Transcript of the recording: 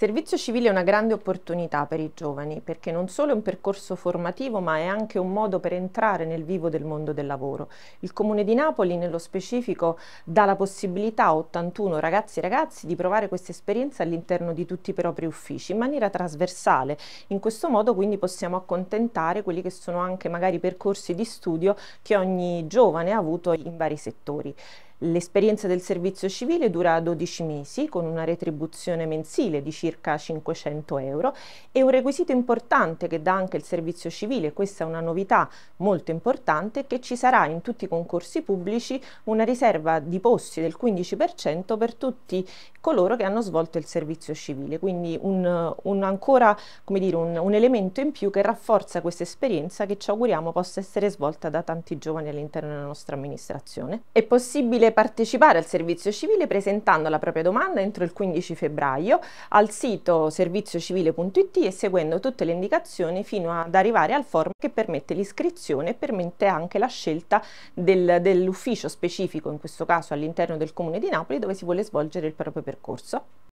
Servizio civile è una grande opportunità per i giovani perché non solo è un percorso formativo ma è anche un modo per entrare nel vivo del mondo del lavoro. Il Comune di Napoli nello specifico dà la possibilità a 81 ragazzi e ragazzi di provare questa esperienza all'interno di tutti i propri uffici in maniera trasversale. In questo modo quindi possiamo accontentare quelli che sono anche magari percorsi di studio che ogni giovane ha avuto in vari settori. L'esperienza del servizio civile dura 12 mesi con una retribuzione mensile di circa 500 euro e un requisito importante che dà anche il servizio civile, questa è una novità molto importante, che ci sarà in tutti i concorsi pubblici una riserva di posti del 15% per tutti coloro che hanno svolto il servizio civile, quindi un, un ancora dire, un, un elemento in più che rafforza questa esperienza che ci auguriamo possa essere svolta da tanti giovani all'interno della nostra amministrazione. È possibile partecipare al servizio civile presentando la propria domanda entro il 15 febbraio al sito serviziocivile.it e seguendo tutte le indicazioni fino ad arrivare al form che permette l'iscrizione e permette anche la scelta del, dell'ufficio specifico, in questo caso all'interno del Comune di Napoli, dove si vuole svolgere il proprio percorso.